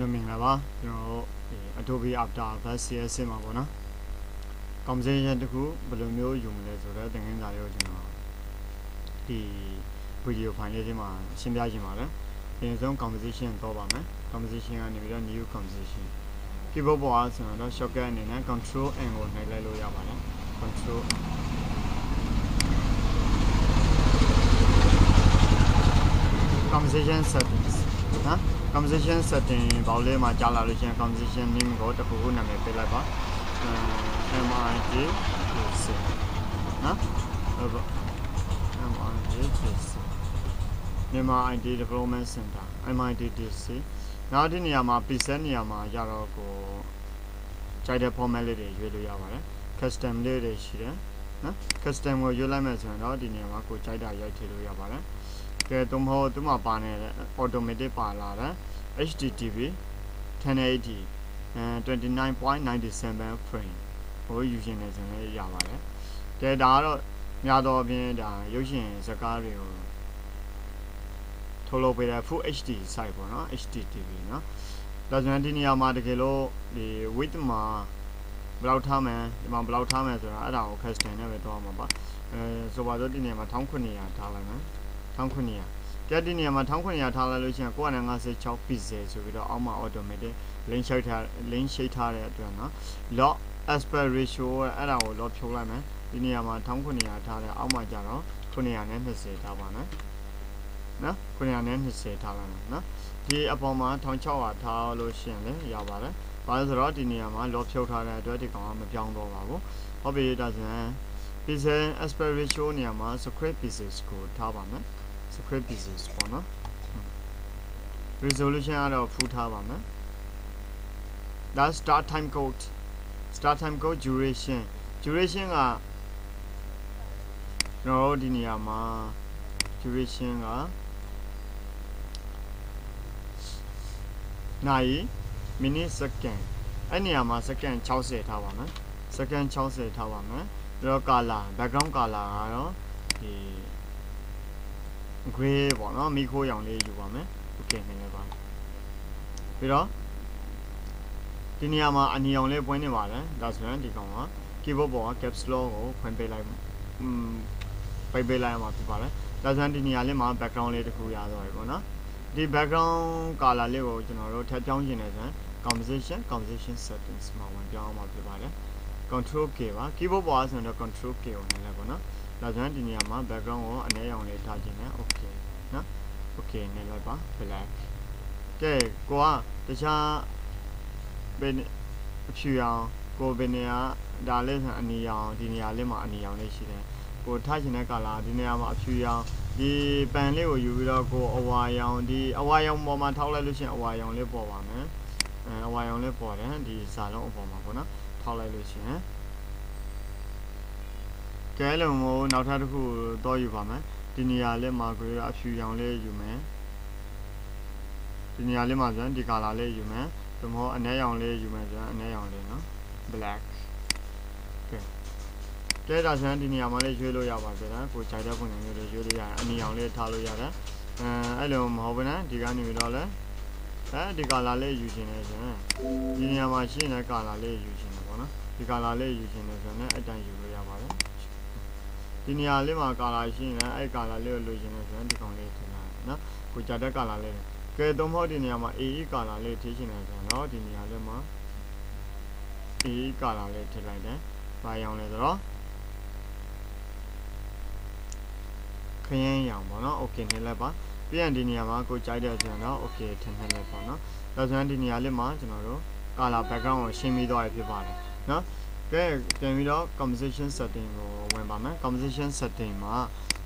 Hello မင်္ဂလာပါကျွန်တော်တို့ဒီ Adobe After Effects CS မှာပေါ့နော် composition တခုဘယ်လိုမျိုးယူမလဲဆိုတော့သင်ခန်းစာလေးကိုကျွန်တော်ဒီ video file လေးထဲမှာရှင်းပြခြင်းပါတယ်အရင်ဆုံး composition တော့ပါမယ် composition ကနေပြီးတော့ new composition keyboard ပေါ်အားဆိုတော့ shortcut အနေနဲ့ control n ကိုနှိပ်လိုက်လို့ရပါတယ် control composition settings နော် composition setting ဘောက်လေးမှာကြာလာလို့ရှိရင် composition name ကိုတစ်ခုခုနာမည်ပေးလိုက်ပါ MID ဖြစ်နော်ဟုတ်ပါ MID ဖြစ်မြန်မာ ID Development Center MIDDC နောက်ဒီနေရာမှာ preset နေရာမှာရတော့ကိုကြိုက်တဲ့ format လေးတွေရွေးလို့ရပါတယ် custom လေးတွေရှိတယ်နော် custom ကိုရွေးလိုက်မယ်ဆိုရင်တော့ဒီနေရာမှာကိုကြိုက်တာရိုက်ထည့်လို့ရပါတယ် scale သို့မဟုတ်သူ့မှာပါနေတဲ့ automatic ပါလာတယ် HTTP 1080 29.97 frame ဟိုယူရှင်နေဆိုရင်ရပါတယ်တဲ့ဒါကတော့ညာတော်အပြင်ဒါရုပ်ရှင်ဇာတ်ကားတွေကိုထုတ်လုပ်ပေးတဲ့ full HD site ပေါ့နော် HDTV နော်ဒါဆိုရင်ဒီနေရာမှာတကယ်လို့ဒီ width မှာဘယ်လောက်ထားမှန်းဒီမှာဘယ်လောက်ထားမှန်းဆိုတာအဲ့ဒါကို custom နဲ့ပဲတော့မှာပါအဲဆိုပါတော့ဒီနေရာမှာ1900ထားလိုက်မယ် 1900ကြက်တင်နေရာမှာ1900ထားလိုက်လို့ရှိရင်956 pixel ဆိုပြီးတော့အောက်မှာ automatic link shape ထား link shape ထားတဲ့အတွက်နော် log aspect ratio အဲ့ဒါကို log ဖြုတ်လိုက်မယ်ဒီနေရာမှာ1900ထားတယ်အောက်မှာကျတော့920ထားပါမယ်နော်920ထားလိုက်မယ်နော်ဒီအပေါ်မှာ1600ထားလို့ရှိရင်လည်းရပါတယ်ဘာလို့ဆိုတော့ဒီနေရာမှာ log ဖြုတ်ထားတဲ့အတွက်ဒီကောင်ကမပြောင်းတော့ပါဘူးဟုတ်ပြီဒါဆိုရင် pixel aspect ratio နေရာမှာ square pixels ကိုထားပါမယ် square pixels ပေါ့နော် resolution ကတော့ full ထားပါမယ်ဒါ start time code start time code duration duration ကကျွန်တော်တို့ဒီနေရာမှာ duration ကနိုင် minute second အဲ့နေရာမှာ second 60ထားပါမယ် second 60ထားပါမယ်ပြီးတော့ color background color ကတော့ဒီ gray ပေါ့နော်မိခိုးရောင်လေးယူပါမယ် okay နေလည်းပါပြီးတော့ဒီနေရာမှာအနီရောင်လေးပွင့်နေပါတယ်ဒါဆိုရင်ဒီကောင်က keyboard ပေါ်က caps lock ကိုဖွင့်ပေးလိုက်อืมပိတ်ပေးလိုက်မှာဖြစ်ပါတယ်ဒါဆိုရင်ဒီနေရာလေးမှာ background လေးတစ်ခုရသွားပြီပေါ့နော်ဒီ background color လေးကိုကျွန်တော်တို့ထပ်ပြောင်းခြင်းနဲ့ဆိုရင် composition composition settings မှာဝင်ပြောင်းအောင်မှာဖြစ်ပါတယ် control k ပါ keyboard ပေါ်ဆိုရင်တော့ control k ကိုနေလိုက်ပေါ့နော် ဒါဆိုရင်ဒီနေရာမှာ background ကိုအနည်းအောင်လေးထားခြင်းနဲ့ okay နော် okay နေလိုက်ပါ black ကဲကိုကတခြားဘယ်အဖြူအောင်ကိုဘယ်နေရာဒါလေးဆိုအနီရောင်ဒီနေရာလေးမှာအနီရောင်လေးရှိတယ်ကိုထားချင်တဲ့ကာလာဒီနေရာမှာအဖြူရောင်ဒီပန်လေးကိုယူပြီးတော့ကိုအဝါရောင်ဒီအဝါရောင်ပေါ်မှာထောက်လိုက်လို့ရှိရင်အဝါရောင်လေးပေါ်ပါမယ်အဲအဝါရောင်လေးပေါ်တယ်ဒီစာလုံးအပေါ်မှာပေါ့နော်ထောက်လိုက်လို့ရှိရင် ကဲလုံးမို့နောက်ထပ်တစ်ခုတော့ယူပါမယ်ဒီနေရာလေးမှာကိုအဖြူရောင်လေးယူမယ်ဒီနေရာလေးမှာဆိုရင်ဒီကာလာလေးယူမယ်သို့မဟုတ်အနှဲရောင်လေးယူမယ်ဆိုရင်အနှဲရောင်လေးနော် black ကဲကဲဒါဆိုရင်ဒီနေရာမှာလေးရွေးလို့ရပါပြီလားကိုခြိုက်တဲ့ပုံစံမျိုးလေးရွေးလို့ရတယ်အနီရောင်လေးထားလို့ရတယ်အဲအဲ့လိုမဟုတ်ဘူးနော်ဒီကနေပြီးတော့လဲအဲဒီကာလာလေးယူခြင်းလဲဆိုရင်ဒီနေရာမှာရှိနေတဲ့ကာလာလေးယူခြင်းလဲပေါ့နော်ဒီကာလာလေးယူခြင်းလဲဆိုရင်အဲ့တိုင်းယူလို့ရပါတယ် ဒီနေရာလေးမှာကာလာရှိနေအဲ့ကာလာလေးကိုလိုချင်တယ်ဆိုရင်ဒီကောင်လေးထည့်လိုက်နော်ကိုကြတဲ့ကာလာလေးကဲတော့မဟုတ်ဒီနေရာမှာ AE ကာလာလေးထည့်ချင်တယ်ဆိုရင်တော့ဒီနေရာလေးမှာ AE ကာလာလေးထည့်လိုက်တယ်။ဘာရောင်လဲဆိုတော့ခရမ်းရောင်ပေါ့နော်။ Okay နေလိုက်ပါ။ပြန်ဒီနေရာမှာကိုကြိုက်တဲ့ဆိုရင်တော့ Okay ထည့်နေလိုက်ပါနော်။ဒါဆိုရင်ဒီနေရာလေးမှာကျွန်တော်တို့ color background ကိုရှင်းပြီးသွားရဖြစ်ပါတယ်နော်။ကဲပြန်ပြီးတော့ composition setting ကိုဝင်ပါ မယ်။ composition setting မှာ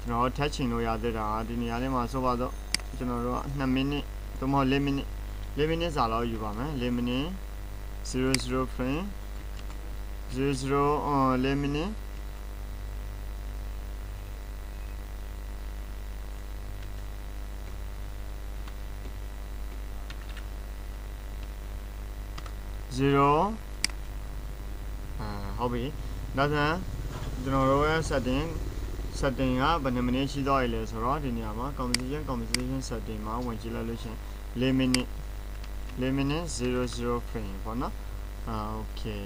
ကျွန်တော်တို့ touch ချင်လို့ရသေးတာဒီနေရာလေးမှာဆိုပါတော့ကျွန်တော်တို့2မိနစ်သို့မဟုတ်4မိနစ်4မိနစ်စာလောက်ယူပါမယ်4မိနစ်00 frame 00 uh, minute zero အာဟုတ်ပြီဒါဆိုရင် ကျွန်တော်တို့ရဲ့ setting setting ကဘယ်နှမိနစ်ရှိသွားရလဲဆိုတော့ဒီနေရာမှာ composition composition setting မှာဝင်ကြည့်လိုက်လို့ရှိရင်4မိနစ် 4 minute 00 frame ပေါ့နော်အာ okay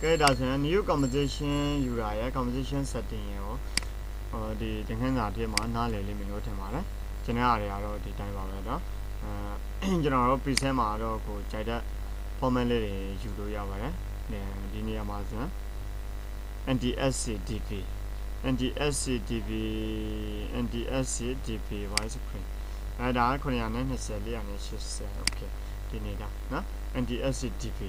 ကဲဒါဆိုရင် new composition ယူတာရယ် composition setting ရယ်ကိုဟိုဒီတင်ခန်းစာဖြစ်မှာနားလည်လိမ့်မယ်လို့ထင်ပါတယ်ကျွန်တော်အရာတွေကတော့ဒီတိုင်းပါပဲเนาะအဲကျွန်တော်တို့ preset မှာတော့ကိုကြိုက်တဲ့ format လေးတွေယူလို့ရပါတယ်ဒီနေရာမှာဆိုရင် NTSCDP NTSCDP NTSCDP voice print အဲဒါ920 480 okay ဒီနေတာနော် NTSCDP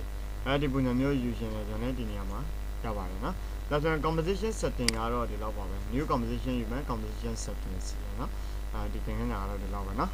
အဲဒီပုံစံမျိုးယူရှင်တယ်ကျွန်တော်လည်းဒီနေရာမှာရပါတယ်နော်ဒါဆိုရင် composition setting ကတော့ဒီလောက်ပါပဲ new composition ယူမယ် composition setting စီနော်အဲဒီသင်ခန်းစာကတော့ဒီလောက်ပဲနော်